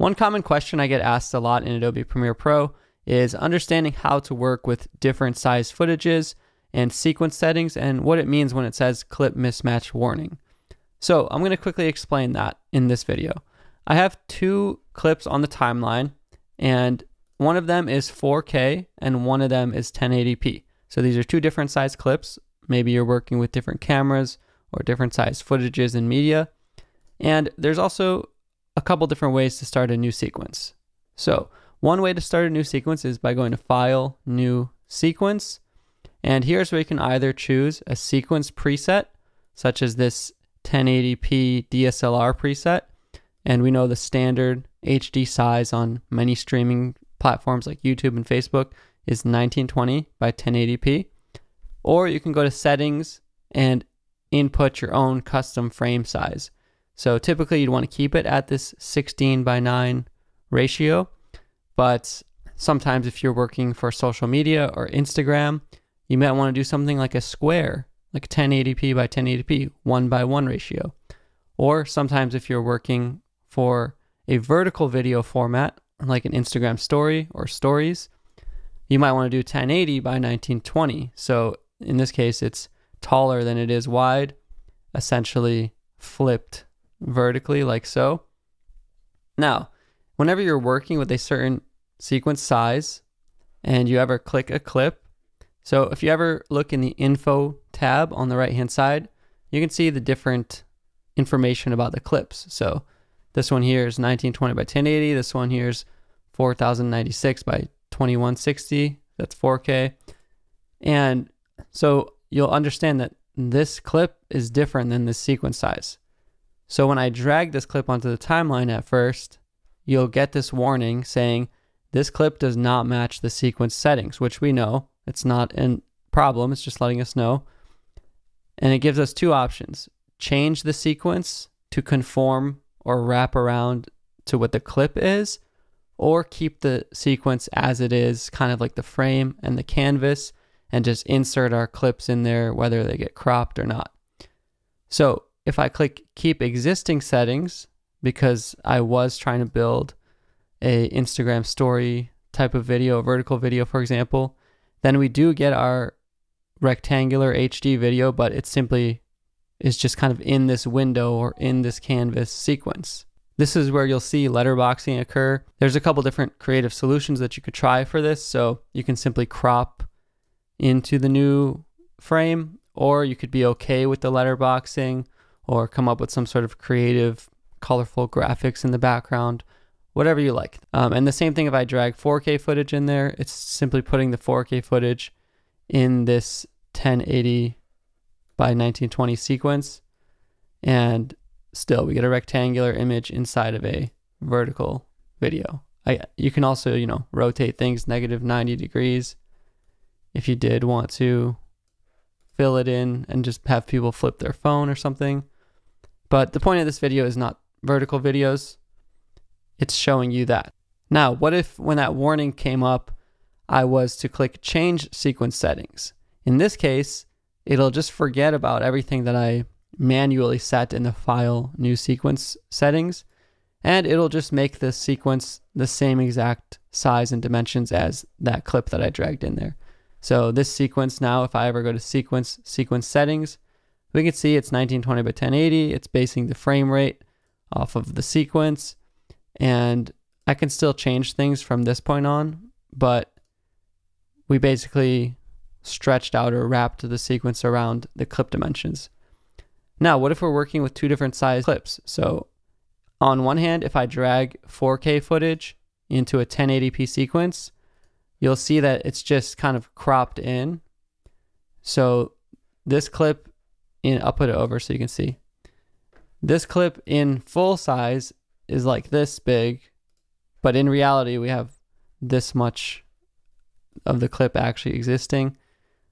One common question I get asked a lot in Adobe Premiere Pro is understanding how to work with different size footages and sequence settings and what it means when it says clip mismatch warning. So I'm going to quickly explain that in this video. I have two clips on the timeline and one of them is 4K and one of them is 1080p. So these are two different size clips. Maybe you're working with different cameras or different size footages and media. And there's also a couple different ways to start a new sequence. So, one way to start a new sequence is by going to File, New Sequence. And here's where you can either choose a sequence preset, such as this 1080p DSLR preset. And we know the standard HD size on many streaming platforms like YouTube and Facebook is 1920 by 1080p. Or you can go to Settings and input your own custom frame size. So typically you'd want to keep it at this 16 by 9 ratio, but sometimes if you're working for social media or Instagram, you might want to do something like a square, like 1080p by 1080p, 1 by 1 ratio. Or sometimes if you're working for a vertical video format, like an Instagram story or stories, you might want to do 1080 by 1920. So in this case, it's taller than it is wide, essentially flipped vertically like so. Now, whenever you're working with a certain sequence size and you ever click a clip, so if you ever look in the info tab on the right hand side, you can see the different information about the clips. So this one here is 1920 by 1080. This one here is 4096 by 2160. That's 4K. And so you'll understand that this clip is different than the sequence size. So when I drag this clip onto the timeline at first, you'll get this warning saying this clip does not match the sequence settings, which we know it's not a problem. It's just letting us know. And it gives us two options change the sequence to conform or wrap around to what the clip is, or keep the sequence as it is, kind of like the frame and the canvas, and just insert our clips in there, whether they get cropped or not. So if I click keep existing settings, because I was trying to build a Instagram story type of video, a vertical video, for example, then we do get our rectangular HD video, but it simply is just kind of in this window or in this canvas sequence. This is where you'll see letterboxing occur. There's a couple different creative solutions that you could try for this. So you can simply crop into the new frame, or you could be okay with the letterboxing or come up with some sort of creative, colorful graphics in the background, whatever you like. Um, and the same thing if I drag 4K footage in there, it's simply putting the 4K footage in this 1080 by 1920 sequence. And still, we get a rectangular image inside of a vertical video. I, you can also, you know, rotate things negative 90 degrees if you did want to fill it in and just have people flip their phone or something. But the point of this video is not vertical videos. It's showing you that. Now, what if when that warning came up, I was to click change sequence settings? In this case, it'll just forget about everything that I manually set in the file new sequence settings, and it'll just make the sequence the same exact size and dimensions as that clip that I dragged in there. So this sequence now, if I ever go to sequence, sequence settings, we can see it's 1920 by 1080. It's basing the frame rate off of the sequence. And I can still change things from this point on, but we basically stretched out or wrapped the sequence around the clip dimensions. Now, what if we're working with two different size clips? So on one hand, if I drag 4K footage into a 1080p sequence, you'll see that it's just kind of cropped in. So this clip in I'll put it over so you can see. This clip in full size is like this big, but in reality we have this much of the clip actually existing.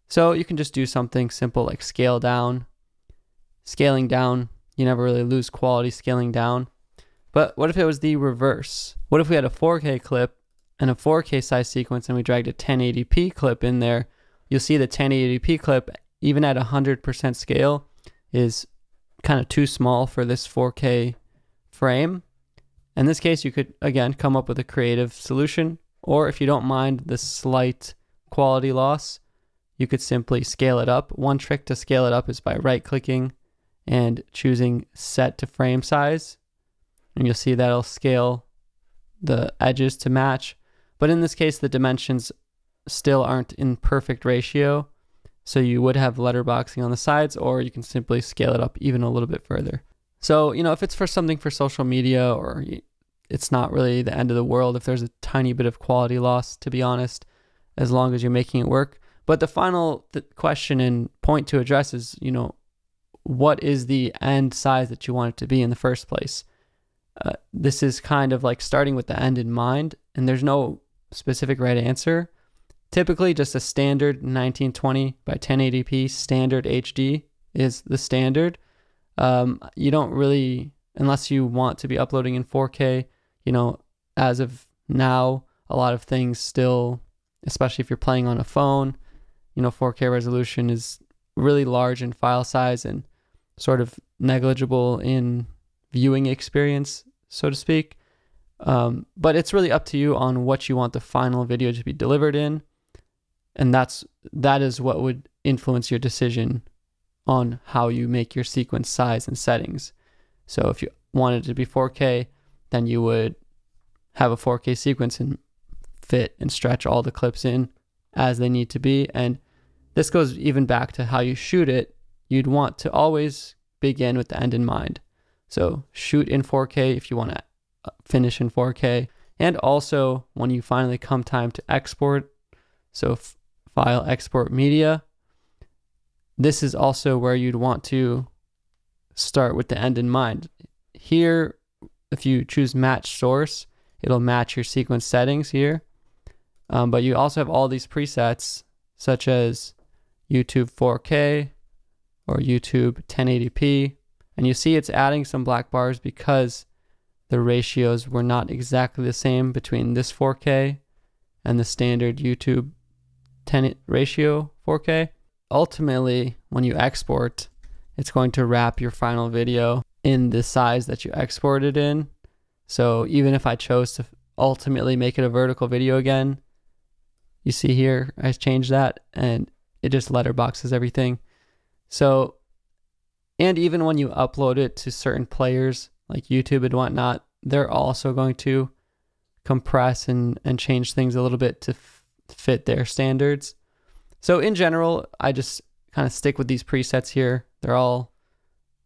So you can just do something simple like scale down. Scaling down, you never really lose quality scaling down. But what if it was the reverse? What if we had a 4K clip and a 4K size sequence and we dragged a 1080p clip in there? You'll see the 1080p clip even at 100% scale, is kind of too small for this 4K frame. In this case, you could again come up with a creative solution, or if you don't mind the slight quality loss, you could simply scale it up. One trick to scale it up is by right clicking and choosing set to frame size. And you'll see that'll scale the edges to match. But in this case, the dimensions still aren't in perfect ratio. So you would have letterboxing on the sides, or you can simply scale it up even a little bit further. So, you know, if it's for something for social media or it's not really the end of the world if there's a tiny bit of quality loss, to be honest, as long as you're making it work. But the final th- question and point to address is, you know, what is the end size that you want it to be in the first place? Uh, this is kind of like starting with the end in mind, and there's no specific right answer. Typically, just a standard 1920 by 1080p standard HD is the standard. Um, you don't really, unless you want to be uploading in 4K, you know, as of now, a lot of things still, especially if you're playing on a phone, you know, 4K resolution is really large in file size and sort of negligible in viewing experience, so to speak. Um, but it's really up to you on what you want the final video to be delivered in, and that's that is what would influence your decision on how you make your sequence size and settings. So if you wanted to be 4K, then you would have a 4K sequence and fit and stretch all the clips in as they need to be. And this goes even back to how you shoot it. You'd want to always begin with the end in mind. So shoot in 4K if you want to uh, finish in 4K. And also when you finally come time to export, so file export media, this is also where you'd want to start with the end in mind. Here, if you choose match source, it'll match your sequence settings here. Um, but you also have all these presets such as YouTube 4K or YouTube 1080p. And you see it's adding some black bars because the ratios were not exactly the same between this 4K and the standard YouTube 10 ratio 4K. Ultimately, when you export, it's going to wrap your final video in the size that you exported in. So even if I chose to ultimately make it a vertical video again, you see here, I changed that and it just letterboxes everything. So, and even when you upload it to certain players like YouTube and whatnot, they're also going to compress and, and change things a little bit to fit their standards. So, in general, I just kind of stick with these presets here. They're all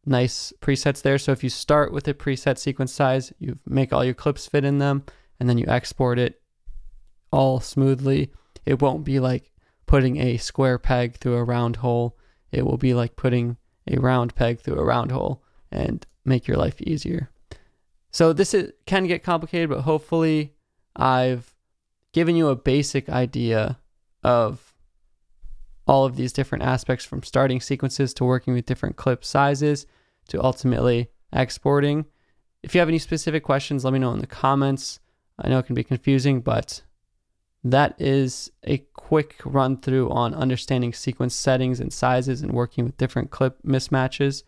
nice presets there. So, if you start with a preset sequence size, you make all your clips fit in them, and then you export it all smoothly. It won't be like putting a square peg through a round hole. It will be like putting a round peg through a round hole and make your life easier. So this is, can get complicated, but hopefully I've given you a basic idea of all of these different aspects from starting sequences to working with different clip sizes to ultimately exporting. If you have any specific questions, let me know in the comments. I know it can be confusing, but that is a quick run through on understanding sequence settings and sizes and working with different clip mismatches.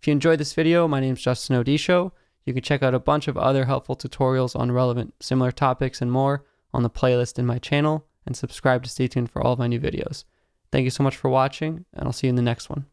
If you enjoyed this video, my name is Justin Odisho. You can check out a bunch of other helpful tutorials on relevant similar topics and more on the playlist in my channel and subscribe to stay tuned for all of my new videos. Thank you so much for watching and I'll see you in the next one.